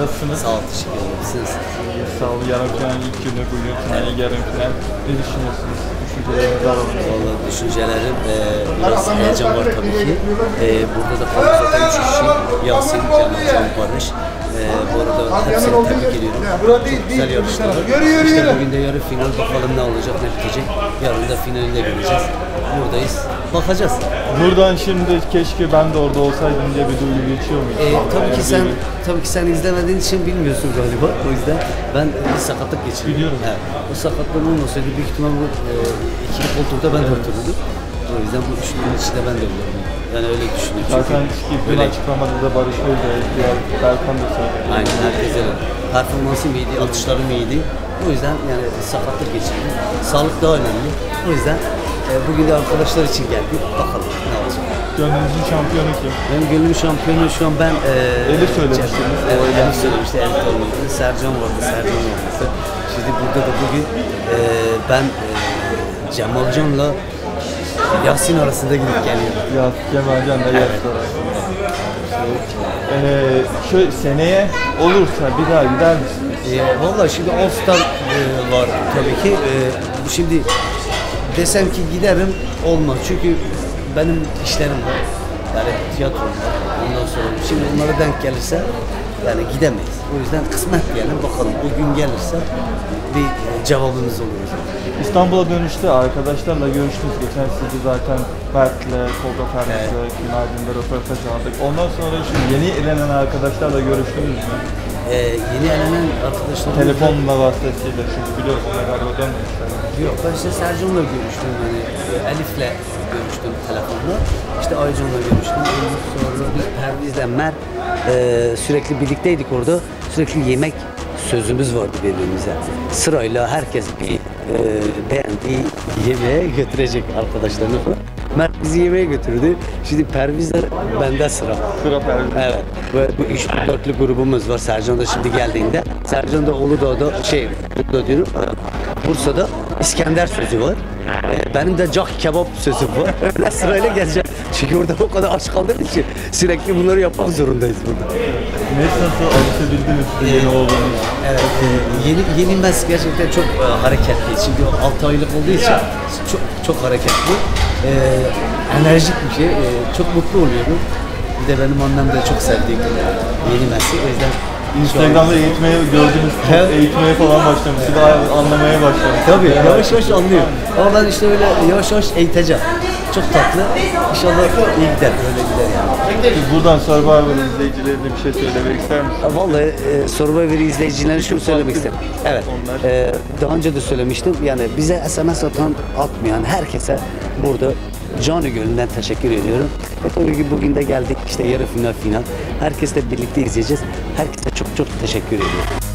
Nasılsınız? Sağ olun, teşekkür ederim. Siz? Sağ olun. Yarın final ilk günü, bugün final, yarın final. Ne düşünüyorsunuz? Düşüncelerinizi alalım. Valla düşüncelerim e, biraz heyecan var tabii ki. E, burada da kalmış zaten üç kişi. Yasin, Canan, Barış. E, bu arada hepsini tebrik ediyorum. Çok güzel yarıştılar. İşte bugün de yarı final bakalım ne olacak, ne bitecek. Yarın da finalinde göreceğiz. Buradayız. Bakacağız. Buradan şimdi keşke ben de orada olsaydım diye bir duygu geçiyor mu? E, tabii ki sen tabii ki sen izlemediğin için bilmiyorsun galiba. O yüzden ben bir sakatlık geçirdim. Biliyorum. Evet. O sakatlığım olmasaydı büyük ihtimal bu e, ikili koltukta ben de otururdum. O yüzden bu üçlünün içinde ben de olurum. Yani öyle düşünüyorum. Zaten ki dün açıklamada da Barış Özay, Berkan da söyledi. Aynen herkes öyle. Performansım iyiydi, atışlarım iyiydi. O yüzden yani sakatlık geçirdim. Sağlık daha önemli. O yüzden e, bugün de arkadaşlar için geldik. Bakalım ne olacak. Gönlünüzün şampiyonu kim? Benim gönlüm şampiyonu şu an ben... E, Elif söylemiştiniz. Evet, Elif söylemişti. Elif olmadı. Sercan vardı. Sercan olmadı. Şimdi burada da bugün e, ben e, Cemalcan'la Yasin arasında gidip geliyorum. Ya Cemalcan da yarışlar arasında. Ee, şöyle seneye olursa bir daha gider misiniz? E, Valla şimdi All Star e, var tabii ki. E, şimdi desem ki giderim olmaz. Çünkü benim işlerim var. Yani tiyatrom var. Ondan sonra şimdi onlara denk gelirse yani gidemeyiz. O yüzden kısmet diyelim bakalım. O gün gelirse bir e, cevabımız olur. İstanbul'a dönüşte arkadaşlarla görüştünüz. Geçen sizi zaten Berk'le, Tolga Fermis'le, Günay'da röportaj aldık. Ondan sonra şu yeni elenen arkadaşlarla görüştünüz mü? E, yeni elenen arkadaşlarım Telefonla vasıtasıyla çünkü galiba dönmüşler. Yok ben işte Sercan'la görüştüm hani e, Elif'le görüştüm telefonla. İşte Aycan'la görüştüm. Ondan sonra biz Perviz'le Mer e, sürekli birlikteydik orada. Sürekli yemek sözümüz vardı birbirimize. Sırayla herkes bir beğendiği yemeğe götürecek arkadaşlarını falan. Mert bizi yemeğe götürdü. Şimdi Pervizler bende sıra. Sıra Perviz. Evet. Ve bu üç dörtlü grubumuz var. Sercan da şimdi geldiğinde. Sercan da Uludağ'da şey, Uludağ diyorum. Bursa'da İskender sözü var. Ee, Benim de cak kebap sözüm var. Öyle sırayla geleceğim. Çünkü orada o kadar aç kaldığım için sürekli bunları yapmak zorundayız burada. Ne nasıl alışabildiniz siz yeni olduğunuz? Evet, e, yeni yeni mes gerçekten çok e, hareketli. Çünkü 6 aylık olduğu için çok çok hareketli. E, enerjik bir şey. E, çok mutlu oluyorum. Bir de benim annem de çok sevdiğim yeni messi. O yüzden Instagram'da eğitmeye gördünüz, çok Evet. eğitmeye falan başlamış, daha anlamaya başlamış. Tabii yavaş yavaş anlıyor. Ama ben işte öyle yavaş yavaş eğiteceğim. Çok tatlı. İnşallah iyi gider. Öyle gider yani. Buradan Survivor izleyicilerine bir şey söylemek ister misin? Vallahi e, Survivor izleyicilerine şunu söylemek isterim. Evet. E, daha önce de söylemiştim. Yani bize SMS atan, atmayan herkese burada canı gönülden teşekkür ediyorum. Ve tabii ki bugün de geldik işte yarı final final. Herkesle birlikte izleyeceğiz. Herkese çok çok teşekkür ediyorum.